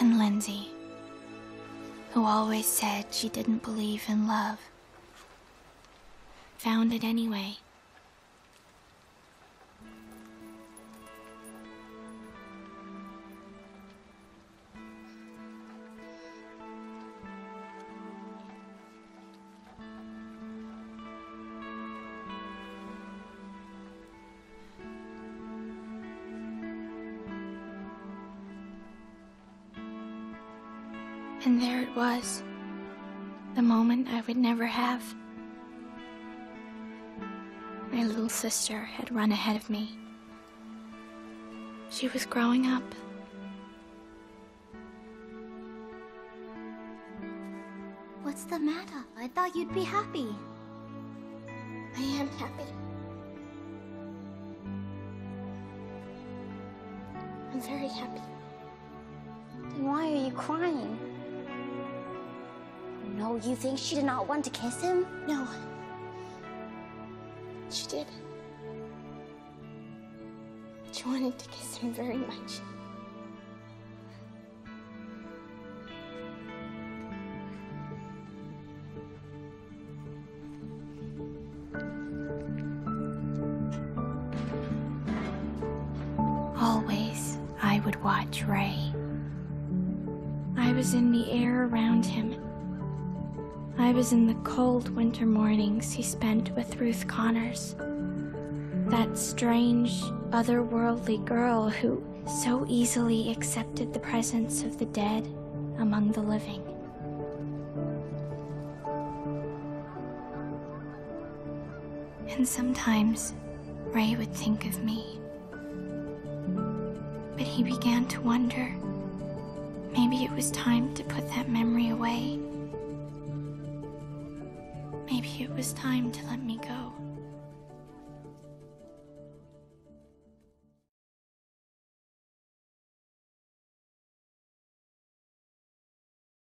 And Lindsey, who always said she didn't believe in love, found it anyway. And there it was. The moment I would never have. My little sister had run ahead of me. She was growing up. What's the matter? I thought you'd be happy. I am happy. I'm very happy. Then why are you crying? No, you think she did not want to kiss him? No. She did. She wanted to kiss him very much. Always, I would watch Ray. I was in the air around him. I was in the cold winter mornings he spent with Ruth Connors. That strange, otherworldly girl who so easily accepted the presence of the dead among the living. And sometimes Ray would think of me. But he began to wonder maybe it was time to put that memory away. Maybe it was time to let me go.